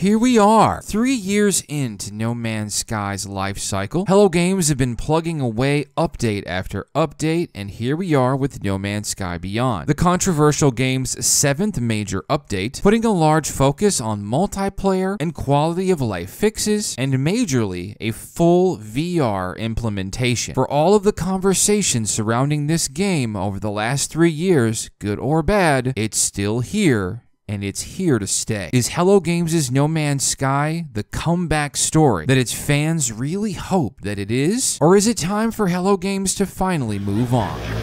Here we are, three years into No Man's Sky's life cycle. Hello Games have been plugging away update after update, and here we are with No Man's Sky Beyond, the controversial game's seventh major update, putting a large focus on multiplayer and quality of life fixes, and majorly a full VR implementation. For all of the conversation surrounding this game over the last three years, good or bad, it's still here and it's here to stay. Is Hello Games' No Man's Sky the comeback story that its fans really hope that it is? Or is it time for Hello Games to finally move on?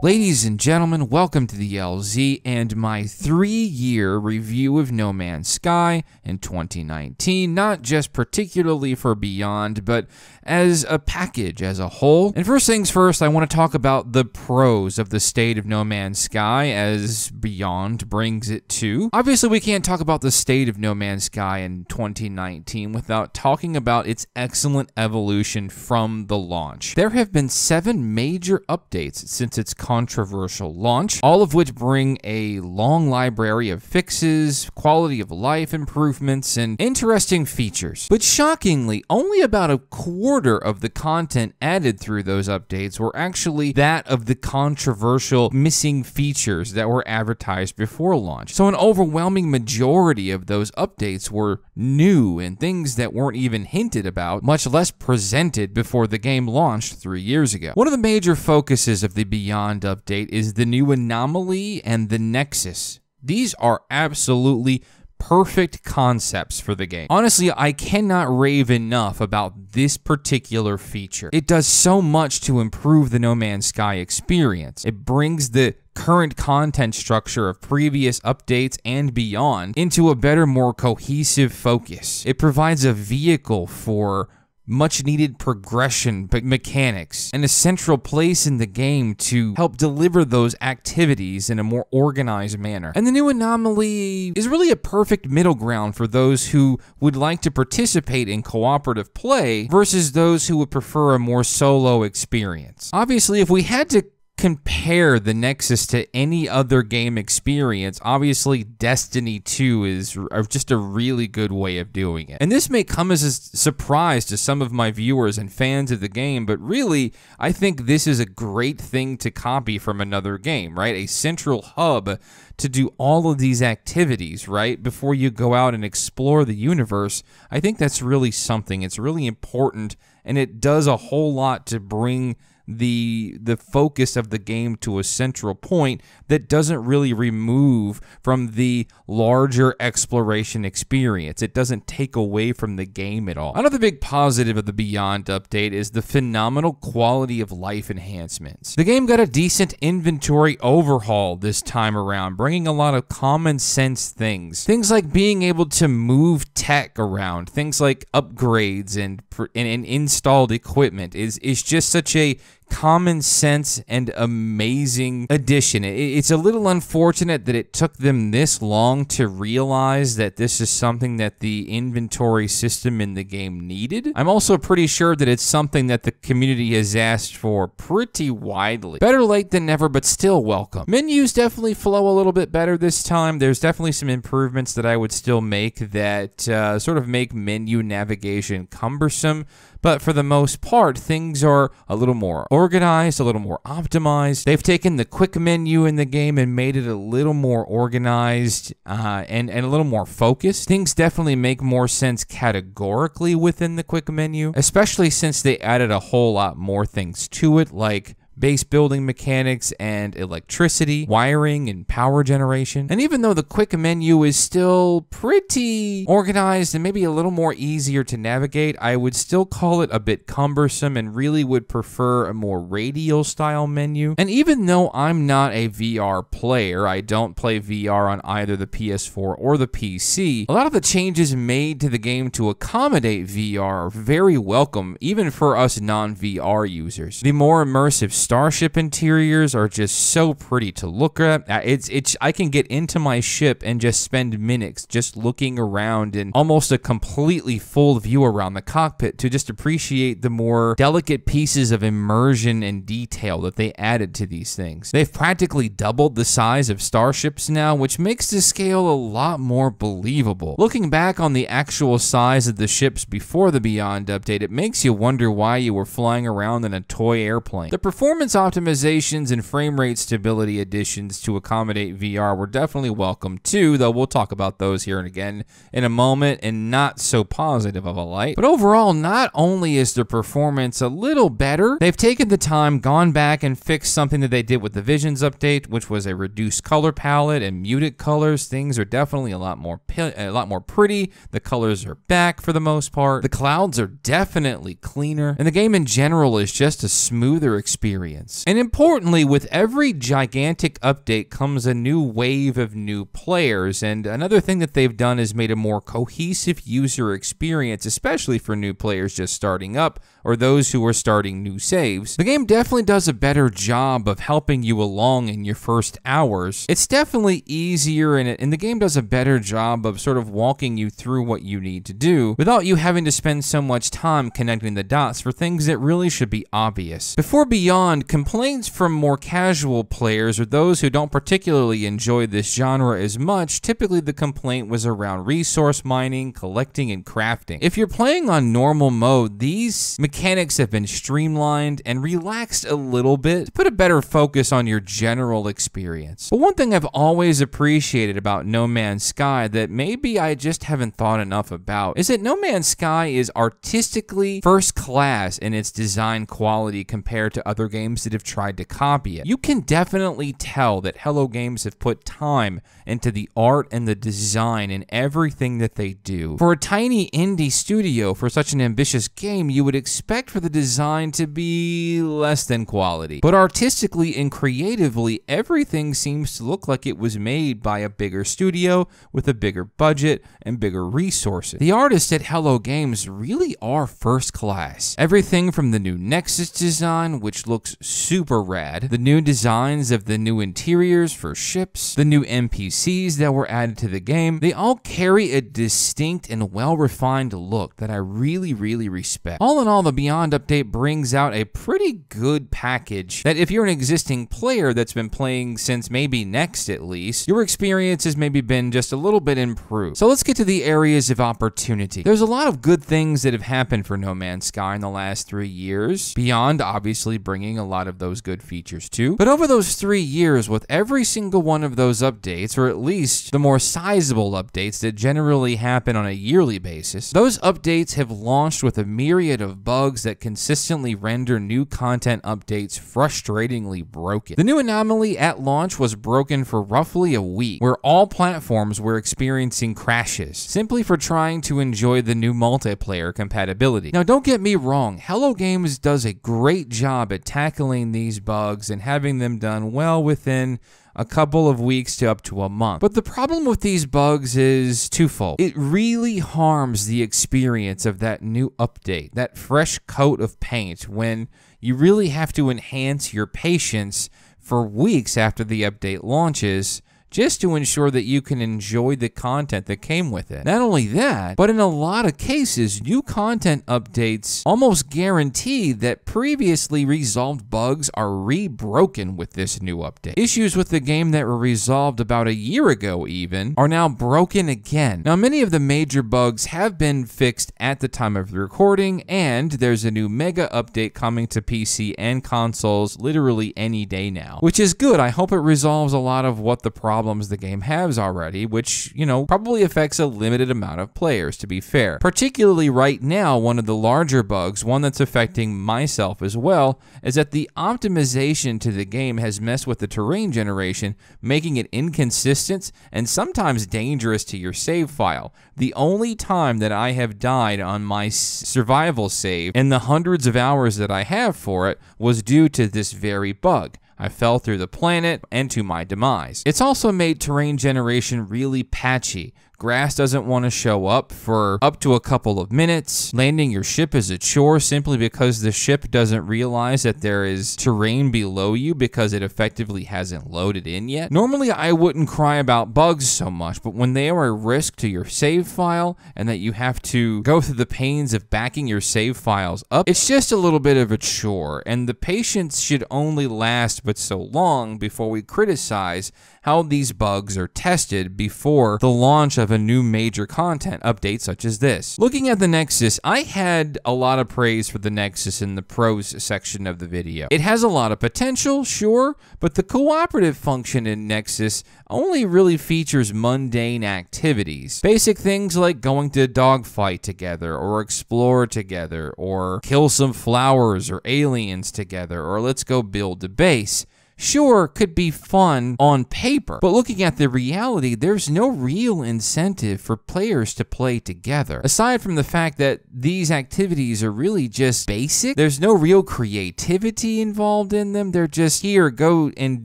Ladies and gentlemen, welcome to the LZ and my three year review of No Man's Sky in 2019, not just particularly for Beyond, but as a package as a whole. And first things first, I want to talk about the pros of the state of No Man's Sky as Beyond brings it to. Obviously, we can't talk about the state of No Man's Sky in 2019 without talking about its excellent evolution from the launch. There have been seven major updates since its controversial launch, all of which bring a long library of fixes, quality of life improvements, and interesting features. But shockingly, only about a quarter of the content added through those updates were actually that of the controversial missing features that were advertised before launch. So, an overwhelming majority of those updates were new and things that weren't even hinted about, much less presented before the game launched three years ago. One of the major focuses of the Beyond update is the new anomaly and the nexus. These are absolutely perfect concepts for the game. Honestly, I cannot rave enough about this particular feature. It does so much to improve the No Man's Sky experience. It brings the current content structure of previous updates and beyond into a better, more cohesive focus. It provides a vehicle for much needed progression but mechanics and a central place in the game to help deliver those activities in a more organized manner. And the new anomaly is really a perfect middle ground for those who would like to participate in cooperative play versus those who would prefer a more solo experience. Obviously, if we had to compare the Nexus to any other game experience, obviously Destiny 2 is just a really good way of doing it. And this may come as a surprise to some of my viewers and fans of the game, but really, I think this is a great thing to copy from another game, right? A central hub to do all of these activities, right? Before you go out and explore the universe. I think that's really something. It's really important and it does a whole lot to bring the the focus of the game to a central point that doesn't really remove from the larger exploration experience. It doesn't take away from the game at all. Another big positive of the Beyond update is the phenomenal quality of life enhancements. The game got a decent inventory overhaul this time around, bringing a lot of common sense things. Things like being able to move tech around, things like upgrades and, and, and installed equipment is is just such a common sense and amazing addition. It's a little unfortunate that it took them this long to realize that this is something that the inventory system in the game needed. I'm also pretty sure that it's something that the community has asked for pretty widely. Better late than never, but still welcome. Menus definitely flow a little bit better this time. There's definitely some improvements that I would still make that uh, sort of make menu navigation cumbersome. But for the most part, things are a little more organized, a little more optimized. They've taken the quick menu in the game and made it a little more organized uh, and, and a little more focused. Things definitely make more sense categorically within the quick menu, especially since they added a whole lot more things to it, like base building mechanics and electricity, wiring and power generation. And even though the quick menu is still pretty organized and maybe a little more easier to navigate, I would still call it a bit cumbersome and really would prefer a more radial style menu. And even though I'm not a VR player, I don't play VR on either the PS4 or the PC, a lot of the changes made to the game to accommodate VR are very welcome, even for us non-VR users. The more immersive starship interiors are just so pretty to look at. Uh, It's it's I can get into my ship and just spend minutes just looking around in almost a completely full view around the cockpit to just appreciate the more delicate pieces of immersion and detail that they added to these things. They've practically doubled the size of starships now, which makes the scale a lot more believable. Looking back on the actual size of the ships before the Beyond update, it makes you wonder why you were flying around in a toy airplane. The performance optimizations and frame rate stability additions to accommodate VR were definitely welcome too, though we'll talk about those here and again in a moment and not so positive of a light. But overall, not only is the performance a little better, they've taken the time, gone back and fixed something that they did with the Visions update, which was a reduced color palette and muted colors. Things are definitely a lot more a lot more pretty. The colors are back for the most part. The clouds are definitely cleaner, and the game in general is just a smoother experience. And importantly, with every gigantic update comes a new wave of new players, and another thing that they've done is made a more cohesive user experience, especially for new players just starting up or those who are starting new saves. The game definitely does a better job of helping you along in your first hours. It's definitely easier and, it, and the game does a better job of sort of walking you through what you need to do without you having to spend so much time connecting the dots for things that really should be obvious. Before Beyond, complaints from more casual players or those who don't particularly enjoy this genre as much, typically the complaint was around resource mining, collecting, and crafting. If you're playing on normal mode, these mechanics have been streamlined and relaxed a little bit to put a better focus on your general experience. But one thing I've always appreciated about No Man's Sky that maybe I just haven't thought enough about is that No Man's Sky is artistically first class in its design quality compared to other games that have tried to copy it. You can definitely tell that Hello Games have put time into the art and the design and everything that they do. For a tiny indie studio for such an ambitious game, you would expect for the design to be less than quality. But artistically and creatively, everything seems to look like it was made by a bigger studio with a bigger budget and bigger resources. The artists at Hello Games really are first class. Everything from the new Nexus design, which looks super rad, the new designs of the new interiors for ships, the new NPCs that were added to the game, they all carry a distinct and well refined look that I really, really respect. All in all, the Beyond update brings out a pretty good package that if you're an existing player that's been playing since maybe Next at least, your experience has maybe been just a little bit improved. So let's get to the areas of opportunity. There's a lot of good things that have happened for No Man's Sky in the last three years, beyond obviously bringing a lot of those good features too. But over those three years, with every single one of those updates, or at least the more sizable updates that generally happen on a yearly basis, those updates have launched with a myriad of bugs that consistently render new content updates frustratingly broken. The new anomaly at launch was broken for roughly a week, where all platforms were experiencing crashes, simply for trying to enjoy the new multiplayer compatibility. Now, don't get me wrong, Hello Games does a great job at tackling these bugs and having them done well within a couple of weeks to up to a month. But the problem with these bugs is twofold. It really harms the experience of that new update, that fresh coat of paint, when you really have to enhance your patience for weeks after the update launches just to ensure that you can enjoy the content that came with it. Not only that, but in a lot of cases, new content updates almost guarantee that previously resolved bugs are re-broken with this new update. Issues with the game that were resolved about a year ago even are now broken again. Now, many of the major bugs have been fixed at the time of the recording, and there's a new mega update coming to PC and consoles literally any day now, which is good. I hope it resolves a lot of what the problem problems the game has already, which, you know, probably affects a limited amount of players, to be fair. Particularly right now, one of the larger bugs, one that's affecting myself as well, is that the optimization to the game has messed with the terrain generation, making it inconsistent and sometimes dangerous to your save file. The only time that I have died on my survival save and the hundreds of hours that I have for it was due to this very bug. I fell through the planet and to my demise. It's also made terrain generation really patchy, Grass doesn't want to show up for up to a couple of minutes. Landing your ship is a chore simply because the ship doesn't realize that there is terrain below you because it effectively hasn't loaded in yet. Normally, I wouldn't cry about bugs so much, but when they are a risk to your save file and that you have to go through the pains of backing your save files up, it's just a little bit of a chore, and the patience should only last but so long before we criticize how these bugs are tested before the launch of a new major content update such as this. Looking at the Nexus, I had a lot of praise for the Nexus in the pros section of the video. It has a lot of potential, sure, but the cooperative function in Nexus only really features mundane activities. Basic things like going to dogfight together, or explore together, or kill some flowers or aliens together, or let's go build a base sure, could be fun on paper, but looking at the reality, there's no real incentive for players to play together. Aside from the fact that these activities are really just basic, there's no real creativity involved in them. They're just here, go and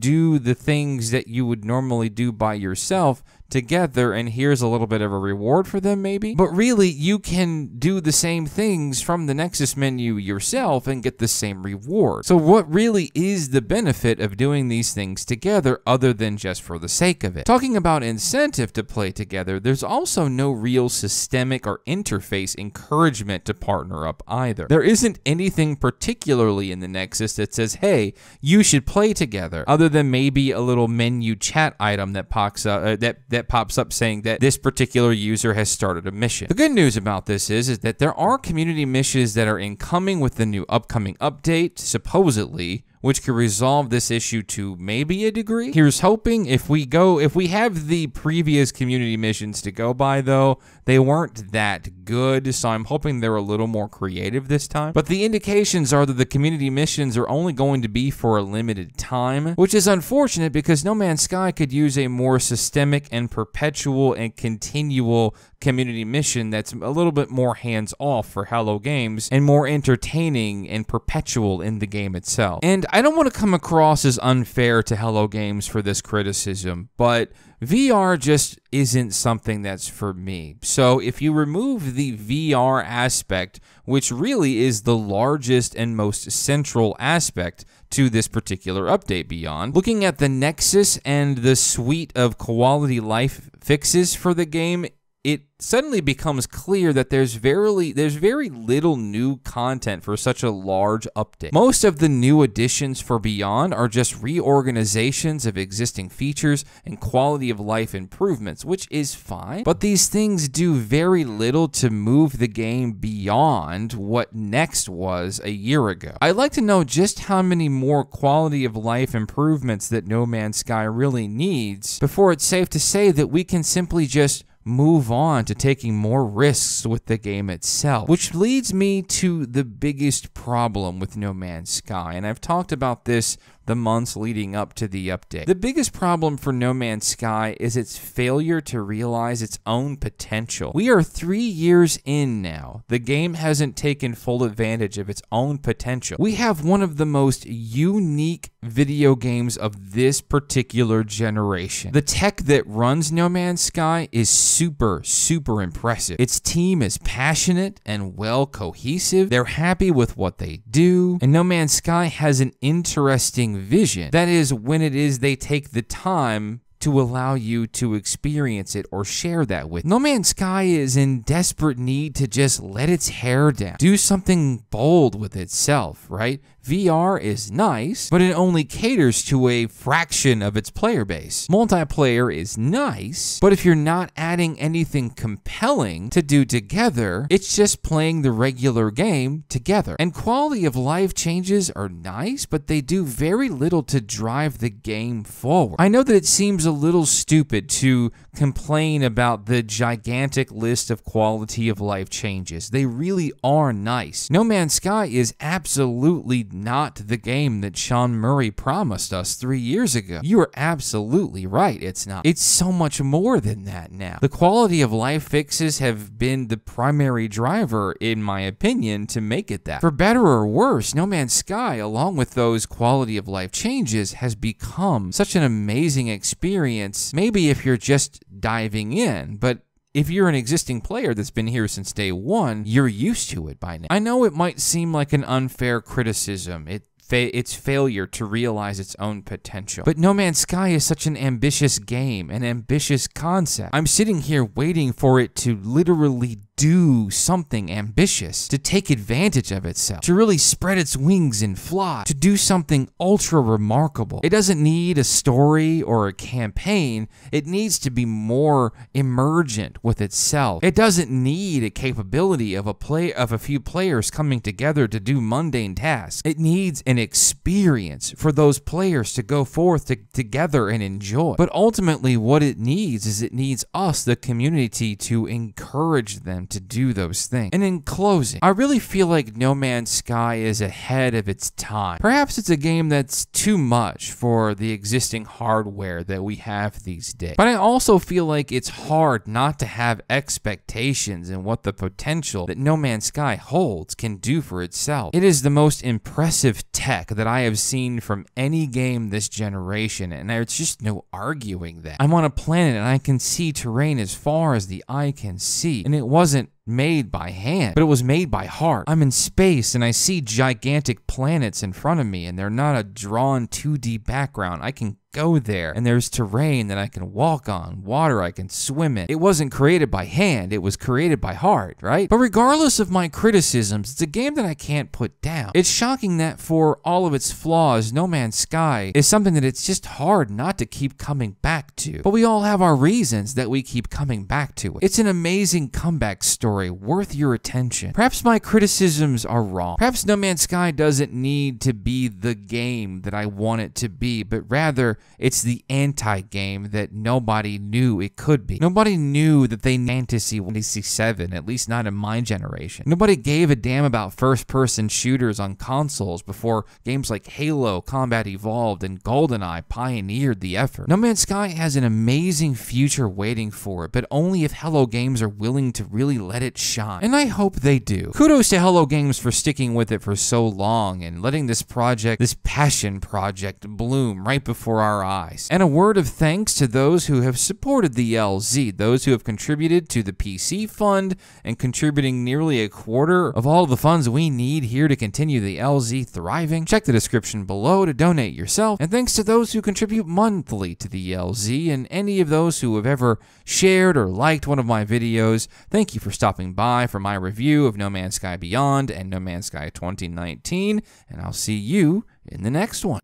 do the things that you would normally do by yourself together and here's a little bit of a reward for them maybe. But really, you can do the same things from the Nexus menu yourself and get the same reward. So what really is the benefit of doing these things together other than just for the sake of it? Talking about incentive to play together, there's also no real systemic or interface encouragement to partner up either. There isn't anything particularly in the Nexus that says, hey, you should play together, other than maybe a little menu chat item that pops up, uh, that, that pops up saying that this particular user has started a mission. The good news about this is, is that there are community missions that are incoming with the new upcoming update, supposedly, which could resolve this issue to maybe a degree. Here's hoping if we go, if we have the previous community missions to go by though, they weren't that good, so I'm hoping they're a little more creative this time. But the indications are that the community missions are only going to be for a limited time, which is unfortunate because No Man's Sky could use a more systemic and perpetual and continual community mission that's a little bit more hands off for Hello Games and more entertaining and perpetual in the game itself. And I don't want to come across as unfair to Hello Games for this criticism, but VR just isn't something that's for me. So if you remove the VR aspect, which really is the largest and most central aspect to this particular update beyond, looking at the Nexus and the suite of quality life fixes for the game, it suddenly becomes clear that there's very there's very little new content for such a large update. Most of the new additions for Beyond are just reorganizations of existing features and quality of life improvements, which is fine, but these things do very little to move the game beyond what Next was a year ago. I'd like to know just how many more quality of life improvements that No Man's Sky really needs before it's safe to say that we can simply just move on to taking more risks with the game itself. Which leads me to the biggest problem with No Man's Sky, and I've talked about this the months leading up to the update. The biggest problem for No Man's Sky is its failure to realize its own potential. We are three years in now. The game hasn't taken full advantage of its own potential. We have one of the most unique video games of this particular generation. The tech that runs No Man's Sky is super, super impressive. Its team is passionate and well cohesive. They're happy with what they do. And No Man's Sky has an interesting vision. That is when it is they take the time to allow you to experience it or share that with. No Man's Sky is in desperate need to just let its hair down, do something bold with itself, right? VR is nice, but it only caters to a fraction of its player base. Multiplayer is nice, but if you're not adding anything compelling to do together, it's just playing the regular game together. And quality of life changes are nice, but they do very little to drive the game forward. I know that it seems a little stupid to complain about the gigantic list of quality of life changes. They really are nice. No Man's Sky is absolutely not the game that Sean Murray promised us three years ago. You are absolutely right, it's not. It's so much more than that now. The quality of life fixes have been the primary driver, in my opinion, to make it that. For better or worse, No Man's Sky, along with those quality of life changes, has become such an amazing experience. Maybe if you're just diving in, but if you're an existing player that's been here since day one, you're used to it by now. I know it might seem like an unfair criticism. It its failure to realize its own potential. But No Man's Sky is such an ambitious game, an ambitious concept. I'm sitting here waiting for it to literally do something ambitious, to take advantage of itself, to really spread its wings and fly, to do something ultra remarkable. It doesn't need a story or a campaign, it needs to be more emergent with itself. It doesn't need a capability of a play of a few players coming together to do mundane tasks. It needs an experience for those players to go forth to, together and enjoy. But ultimately what it needs is it needs us, the community, to encourage them to do those things. And in closing, I really feel like No Man's Sky is ahead of its time. Perhaps it's a game that's too much for the existing hardware that we have these days. But I also feel like it's hard not to have expectations in what the potential that No Man's Sky holds can do for itself. It is the most impressive tech that I have seen from any game this generation, and there's just no arguing that. I'm on a planet and I can see terrain as far as the eye can see, and it wasn't made by hand, but it was made by heart. I'm in space and I see gigantic planets in front of me, and they're not a drawn 2D background. I can go there, and there's terrain that I can walk on, water I can swim in. It wasn't created by hand, it was created by heart, right? But regardless of my criticisms, it's a game that I can't put down. It's shocking that for all of its flaws, No Man's Sky is something that it's just hard not to keep coming back to. But we all have our reasons that we keep coming back to it. It's an amazing comeback story worth your attention. Perhaps my criticisms are wrong. Perhaps No Man's Sky doesn't need to be the game that I want it to be, but rather it's the anti game that nobody knew it could be. Nobody knew that they Fantasy 7, at least not in my generation. Nobody gave a damn about first person shooters on consoles before games like Halo, Combat Evolved, and GoldenEye pioneered the effort. No Man's Sky has an amazing future waiting for it, but only if Hello Games are willing to really let it shine. And I hope they do. Kudos to Hello Games for sticking with it for so long and letting this project, this passion project, bloom right before our eyes. And a word of thanks to those who have supported the LZ, those who have contributed to the PC fund and contributing nearly a quarter of all the funds we need here to continue the LZ thriving. Check the description below to donate yourself. And thanks to those who contribute monthly to the LZ and any of those who have ever shared or liked one of my videos. Thank you for stopping by for my review of No Man's Sky Beyond and No Man's Sky 2019, and I'll see you in the next one.